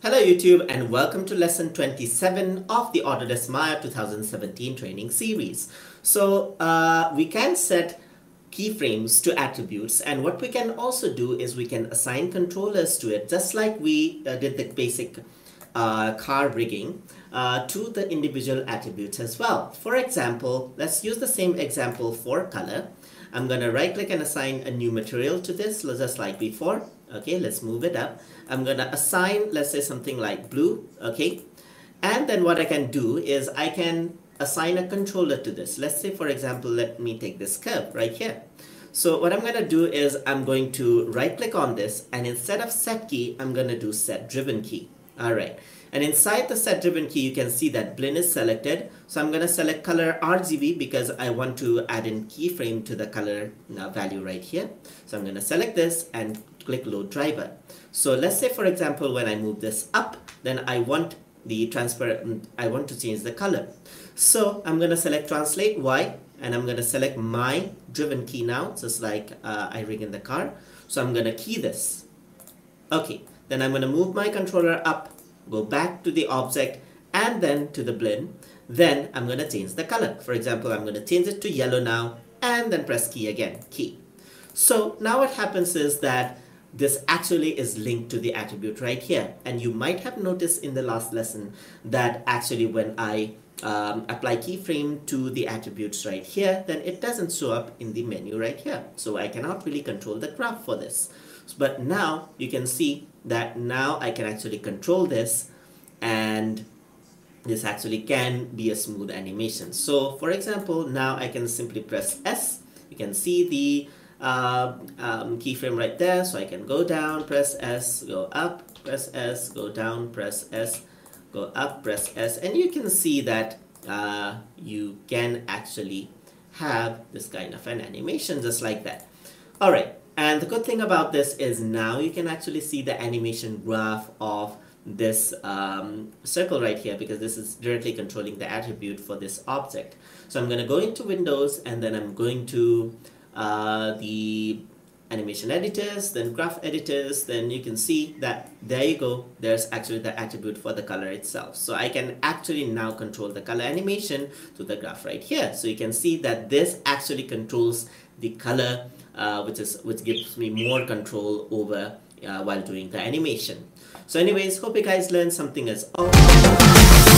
Hello YouTube and welcome to lesson 27 of the Autodesk Maya 2017 training series. So uh, we can set keyframes to attributes and what we can also do is we can assign controllers to it just like we uh, did the basic uh, car rigging uh, to the individual attributes as well. For example, let's use the same example for color. I'm going to right click and assign a new material to this just like before. Okay, let's move it up. I'm going to assign, let's say something like blue. Okay, and then what I can do is I can assign a controller to this. Let's say, for example, let me take this curve right here. So what I'm going to do is I'm going to right click on this and instead of set key, I'm going to do set driven key. All right. And inside the set driven key, you can see that blinn is selected. So I'm going to select color RGB because I want to add in keyframe to the color value right here. So I'm going to select this and click load driver. So let's say, for example, when I move this up, then I want the transparent, I want to change the color. So I'm going to select translate Y and I'm going to select my driven key now, just like uh, I rig in the car. So I'm going to key this. Okay, then I'm going to move my controller up go back to the object and then to the blinn. Then I'm going to change the color. For example, I'm going to change it to yellow now and then press key again, key. So now what happens is that this actually is linked to the attribute right here. And you might have noticed in the last lesson that actually when I um, apply keyframe to the attributes right here, then it doesn't show up in the menu right here. So I cannot really control the graph for this. But now you can see that now I can actually control this and this actually can be a smooth animation. So for example, now I can simply press S. You can see the uh, um, keyframe right there. So I can go down, press S, go up, press S, go down, press S, go up, press S. And you can see that uh, you can actually have this kind of an animation just like that. All right. And the good thing about this is now you can actually see the animation graph of this um, circle right here because this is directly controlling the attribute for this object. So I'm going to go into Windows and then I'm going to uh, the animation editors, then graph editors, then you can see that there you go, there's actually the attribute for the color itself. So I can actually now control the color animation to the graph right here. So you can see that this actually controls the color uh, which is which gives me more control over uh, while doing the animation. So anyways, hope you guys learned something as always.